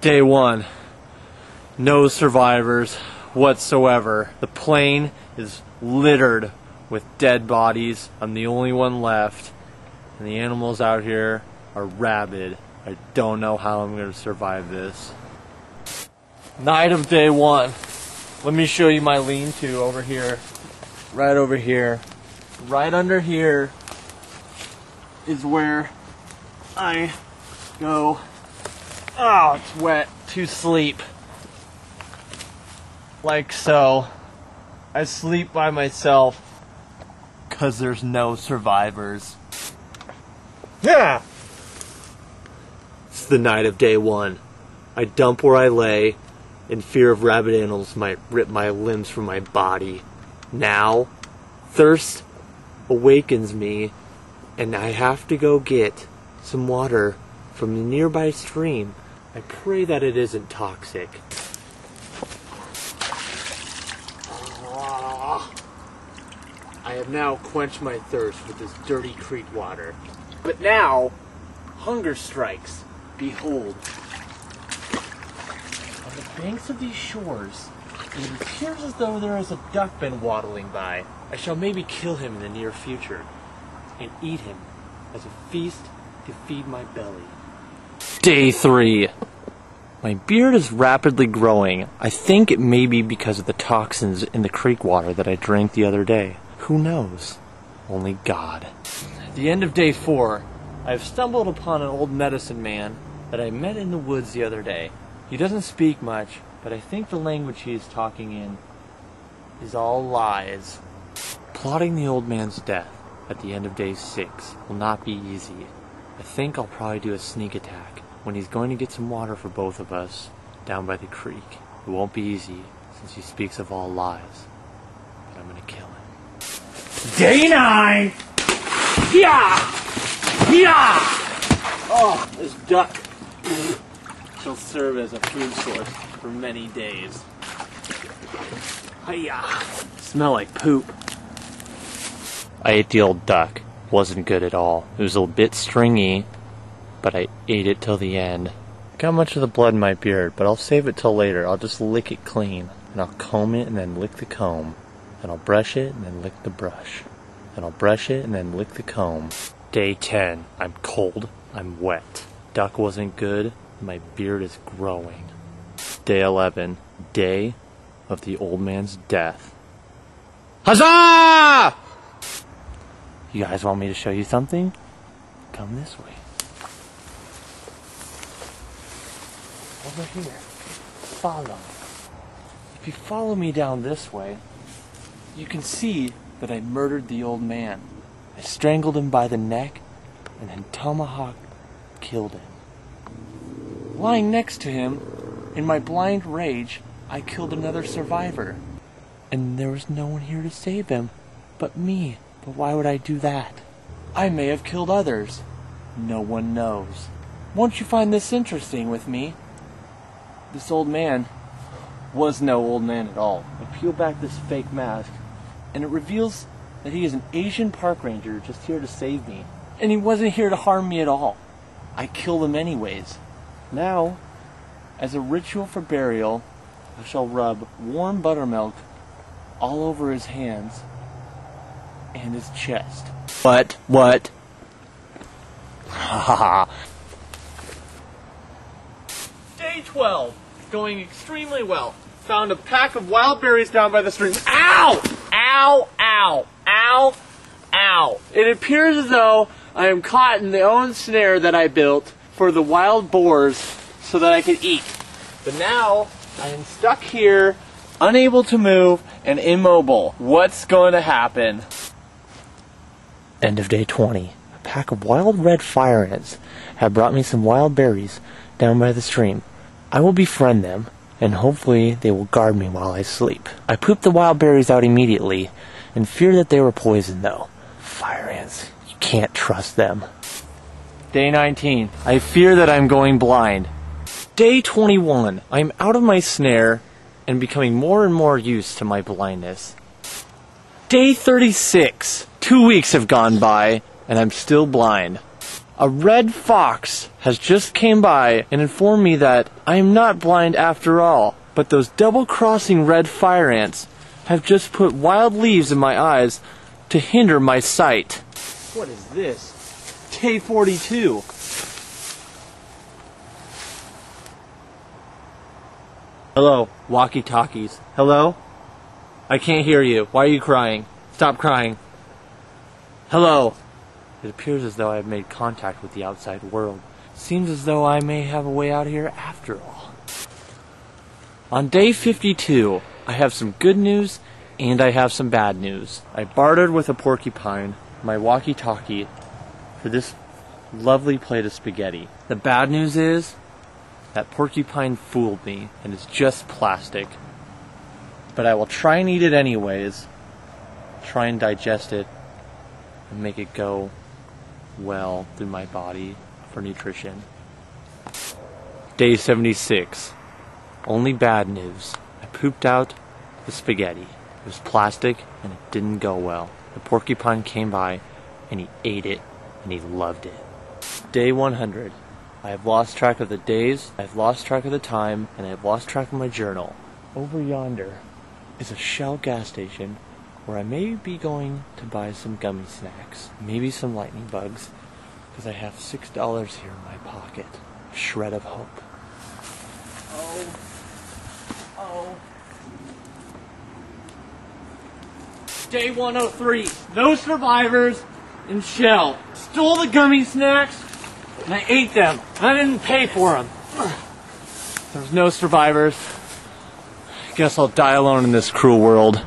Day one. No survivors whatsoever. The plane is littered with dead bodies. I'm the only one left. And the animals out here are rabid. I don't know how I'm going to survive this. Night of day one. Let me show you my lean to over here. Right over here. Right under here is where I go. Oh, it's wet. To sleep. Like so. I sleep by myself because there's no survivors. Yeah! It's the night of day one. I dump where I lay in fear of rabid animals might rip my limbs from my body. Now, thirst awakens me, and I have to go get some water from the nearby stream. I pray that it isn't toxic. Ah. I have now quenched my thirst with this dirty creek water. But now, hunger strikes. Behold. On the banks of these shores, it appears as though there is a duckman waddling by. I shall maybe kill him in the near future and eat him as a feast to feed my belly. Day 3. My beard is rapidly growing. I think it may be because of the toxins in the creek water that I drank the other day. Who knows? Only God. At the end of day four, I have stumbled upon an old medicine man that I met in the woods the other day. He doesn't speak much, but I think the language he is talking in is all lies. Plotting the old man's death at the end of day six will not be easy. I think I'll probably do a sneak attack when he's going to get some water for both of us down by the creek. It won't be easy since he speaks of all lies, but I'm gonna kill him. Day nine! Yeah! Yeah! Oh, this duck shall serve as a food source for many days. Hiya! Smell like poop. I ate the old duck. Wasn't good at all. It was a bit stringy, but I ate it till the end. Got much of the blood in my beard, but I'll save it till later. I'll just lick it clean, and I'll comb it and then lick the comb. and I'll brush it and then lick the brush. and I'll brush it and then lick the comb. Day 10. I'm cold. I'm wet. Duck wasn't good. My beard is growing. Day 11. Day of the old man's death. Huzzah! You guys want me to show you something? Come this way. Over here. Follow. If you follow me down this way, you can see that I murdered the old man. I strangled him by the neck and then tomahawk killed him. Lying next to him, in my blind rage, I killed another survivor. And there was no one here to save him but me. But why would I do that? I may have killed others. No one knows. Won't you find this interesting with me? This old man was no old man at all. I peel back this fake mask, and it reveals that he is an Asian park ranger just here to save me. And he wasn't here to harm me at all. I killed him anyways. Now, as a ritual for burial, I shall rub warm buttermilk all over his hands and his chest. What? What? Ha ha. Day 12. Going extremely well. Found a pack of wild berries down by the stream. Ow! Ow! Ow! Ow! Ow! It appears as though I am caught in the own snare that I built for the wild boars so that I could eat. But now I am stuck here, unable to move, and immobile. What's going to happen? End of day 20. A pack of wild red fire ants have brought me some wild berries down by the stream. I will befriend them, and hopefully they will guard me while I sleep. I pooped the wild berries out immediately, and fear that they were poison though. Fire ants, you can't trust them. Day 19. I fear that I'm going blind. Day 21. I'm out of my snare and becoming more and more used to my blindness. Day 36. Two weeks have gone by, and I'm still blind. A red fox has just came by and informed me that I am not blind after all, but those double-crossing red fire ants have just put wild leaves in my eyes to hinder my sight. What is this? K-42. Hello, walkie talkies. Hello? I can't hear you. Why are you crying? Stop crying. Hello. It appears as though I have made contact with the outside world. Seems as though I may have a way out here after all. On day 52, I have some good news and I have some bad news. I bartered with a porcupine my walkie talkie for this lovely plate of spaghetti. The bad news is that porcupine fooled me and it's just plastic. But I will try and eat it anyways, try and digest it, and make it go well through my body for nutrition. Day 76. Only bad news. I pooped out the spaghetti. It was plastic and it didn't go well. The porcupine came by and he ate it and he loved it. Day 100. I have lost track of the days, I have lost track of the time, and I have lost track of my journal. Over yonder is a Shell gas station where I may be going to buy some gummy snacks, maybe some lightning bugs, because I have $6 here in my pocket. Shred of hope. Oh. Oh. Day 103. No survivors in Shell. Stole the gummy snacks and I ate them. And I didn't pay for them. There's no survivors. Guess I'll die alone in this cruel world.